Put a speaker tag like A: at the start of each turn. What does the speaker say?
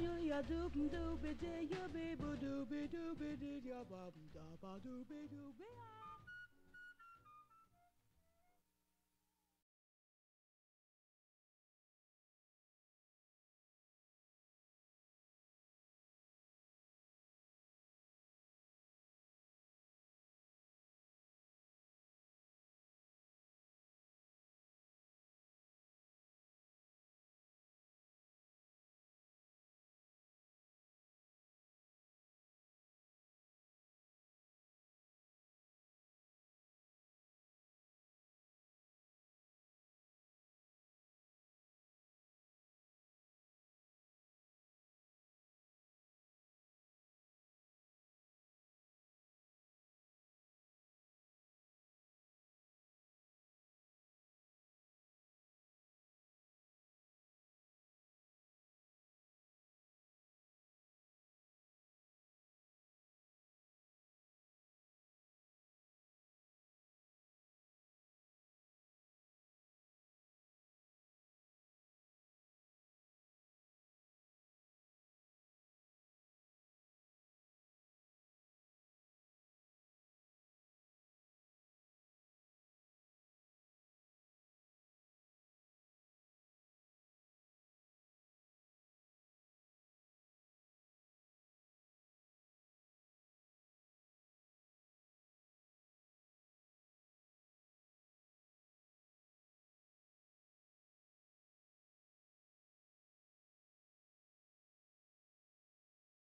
A: you ya doop doop it, you be.